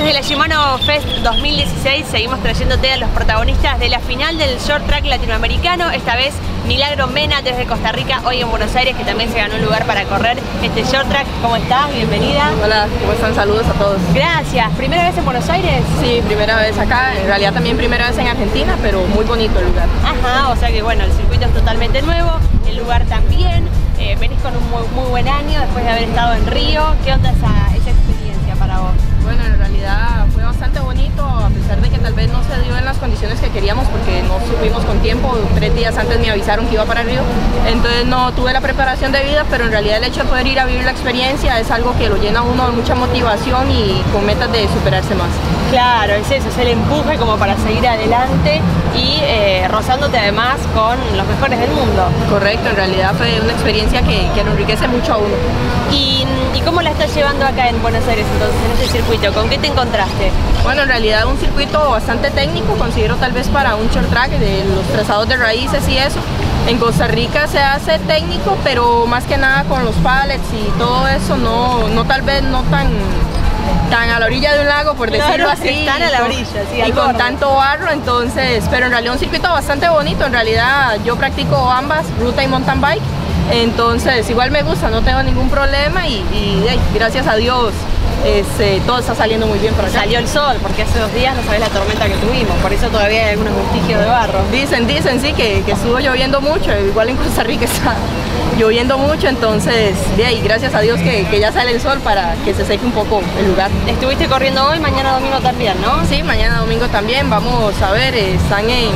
Desde la Shimano Fest 2016 seguimos trayéndote a los protagonistas de la final del Short Track latinoamericano, esta vez Milagro Mena desde Costa Rica, hoy en Buenos Aires, que también se ganó un lugar para correr este Short Track. ¿Cómo estás? Bienvenida. Hola, ¿cómo están? Saludos a todos. Gracias. ¿Primera vez en Buenos Aires? Sí, primera vez acá, en realidad también primera vez en Argentina, pero muy bonito el lugar. Ajá, o sea que bueno, el circuito es totalmente nuevo, el lugar también, eh, venís con un muy, buen año después de haber estado en Río, ¿qué onda esa, Bueno, en realidad fue bastante bonito, a pesar de que tal vez no se dio en las condiciones que queríamos porque no subimos con tiempo, tres días antes me avisaron que iba para Río, entonces no tuve la preparación de vida, pero en realidad el hecho de poder ir a vivir la experiencia es algo que lo llena a uno de mucha motivación y con metas de superarse más. Claro, es eso, es el empuje como para seguir adelante y eh, rozándote además con los mejores del mundo. Correcto, en realidad fue una experiencia que, que lo enriquece mucho a uno. ¿Y, ¿Y cómo la estás llevando acá en Buenos Aires entonces, en este circuito? ¿Con qué te encontraste? Bueno, en realidad un circuito bastante técnico, considero tal vez para un short track de los trazados de raíces y eso. En Costa Rica se hace técnico, pero más que nada con los pallets y todo eso, no, no tal vez no tan tan a la orilla de un lago, por decirlo así. Están a la orilla, sí, Y con tanto barro, entonces, pero en realidad un circuito bastante bonito, en realidad yo practico ambas, ruta y mountain bike, entonces igual me gusta, no tengo ningún problema y, gracias a Dios este, todo está saliendo muy bien por acá. Salió el sol, porque hace dos días no sabés la tormenta que tuvimos, por eso todavía hay algunos vestigios de barro. Dicen, dicen, sí, que, que estuvo lloviendo mucho, igual en Costa Rica está lloviendo mucho, entonces de ahí gracias a Dios que, que, ya sale el sol para que se seque un poco el lugar. ¿Estuviste corriendo hoy, mañana domingo también, no? Sí, mañana domingo también, vamos a ver, están en,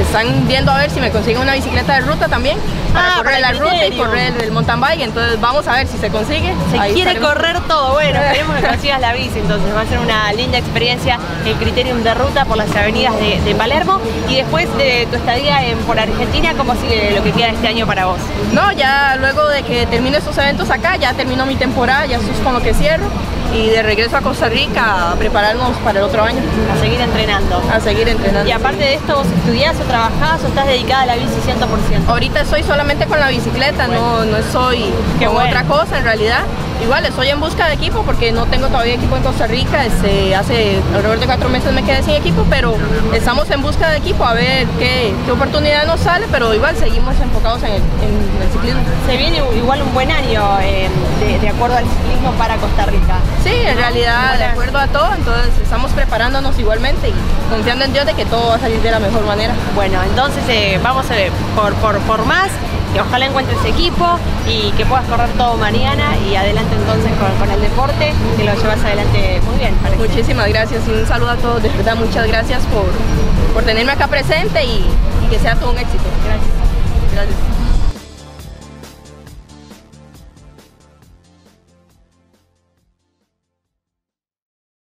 están viendo a ver si me consiguen una bicicleta de ruta también para ah, correr la ruta y correr el, mountain bike, entonces vamos a ver si se consigue. Se quiere correr todo, bueno, esperemos que consigas la bici, entonces va a ser una linda experiencia el criterium de ruta por las avenidas de, Palermo y después de tu estadía en, por Argentina, ¿cómo sigue lo que queda este año para vos? No, ya luego de que termine estos eventos acá, ya terminó mi temporada, ya eso es con lo que cierro y de regreso a Costa Rica a prepararnos para el otro año. A seguir entrenando. A seguir entrenando. Y aparte de esto, ¿vos estudiás o trabajás o estás dedicada a la bici 100%? Ahorita estoy solamente con la bicicleta, no, no soy con otra cosa en realidad. Igual estoy en busca de equipo porque no tengo todavía equipo en Costa Rica, este, hace alrededor de cuatro meses me quedé sin equipo, pero estamos en busca de equipo a ver qué, oportunidad nos sale, pero igual seguimos enfocados en el, ciclismo. Se viene igual un buen año eh, de, acuerdo al ciclismo para Costa Rica. Sí, en realidad de acuerdo a todo, entonces estamos preparándonos igualmente y confiando en Dios de que todo va a salir de la mejor manera. Bueno, entonces eh, vamos a ver por, por, por más que ojalá encuentres equipo y que puedas correr todo mañana y adelante entonces con, el deporte, que lo llevas adelante muy bien. Muchísimas gracias y un saludo a todos, de verdad muchas gracias por, por tenerme acá presente y, y que sea todo un éxito. Gracias.